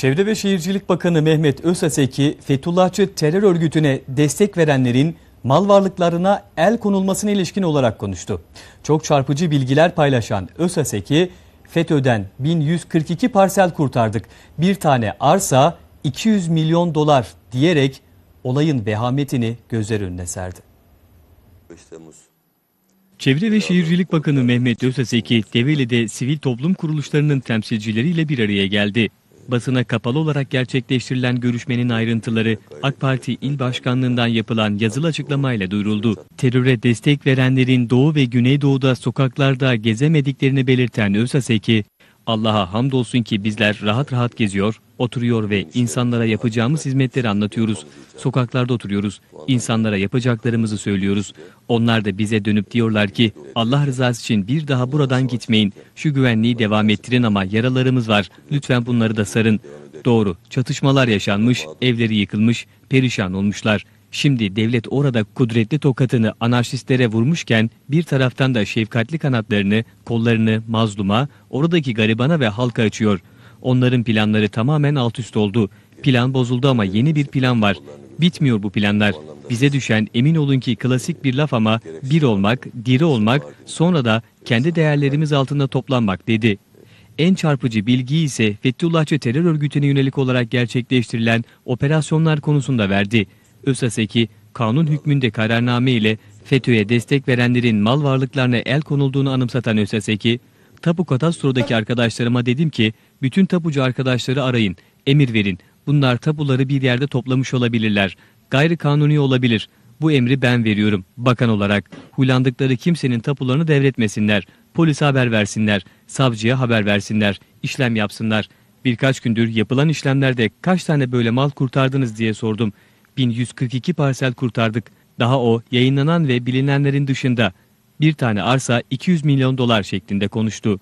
Çevre ve Şehircilik Bakanı Mehmet Özaseki, Fethullahçı terör örgütüne destek verenlerin mal varlıklarına el konulmasına ilişkin olarak konuştu. Çok çarpıcı bilgiler paylaşan Özaseki, FETÖ'den 1142 parsel kurtardık, bir tane arsa 200 milyon dolar diyerek olayın vehametini gözler önüne serdi. Çevre ve Şehircilik Bakanı Mehmet Özaseki, Develi'de sivil toplum kuruluşlarının temsilcileriyle bir araya geldi. Basına kapalı olarak gerçekleştirilen görüşmenin ayrıntıları AK Parti İl Başkanlığından yapılan yazılı açıklamayla duyuruldu. Teröre destek verenlerin Doğu ve Güneydoğu'da sokaklarda gezemediklerini belirten Özaseki, Allah'a hamdolsun ki bizler rahat rahat geziyor, oturuyor ve insanlara yapacağımız hizmetleri anlatıyoruz. Sokaklarda oturuyoruz, insanlara yapacaklarımızı söylüyoruz. Onlar da bize dönüp diyorlar ki Allah rızası için bir daha buradan gitmeyin. Şu güvenliği devam ettirin ama yaralarımız var. Lütfen bunları da sarın. Doğru, çatışmalar yaşanmış, evleri yıkılmış, perişan olmuşlar. Şimdi devlet orada kudretli tokatını anarşistlere vurmuşken bir taraftan da şefkatli kanatlarını, kollarını mazluma, oradaki garibana ve halka açıyor. Onların planları tamamen alt üst oldu. Plan bozuldu ama yeni bir plan var. Bitmiyor bu planlar. Bize düşen emin olun ki klasik bir laf ama bir olmak, diri olmak, sonra da kendi değerlerimiz altında toplanmak dedi. En çarpıcı bilgi ise Fethullahçı terör örgütüne yönelik olarak gerçekleştirilen operasyonlar konusunda verdi. ÖSASEK'i kanun hükmünde kararname ile FETÖ'ye destek verenlerin mal varlıklarına el konulduğunu anımsatan ÖSASEK'i, tapu kadastrodaki arkadaşlarıma dedim ki bütün tapucu arkadaşları arayın, emir verin. Bunlar tapuları bir yerde toplamış olabilirler. Gayri kanuni olabilir. Bu emri ben veriyorum bakan olarak. Huylandıkları kimsenin tapularını devretmesinler. Polise haber versinler. Savcıya haber versinler. işlem yapsınlar. Birkaç gündür yapılan işlemlerde kaç tane böyle mal kurtardınız diye sordum. 1142 parsel kurtardık. Daha o yayınlanan ve bilinenlerin dışında bir tane arsa 200 milyon dolar şeklinde konuştu.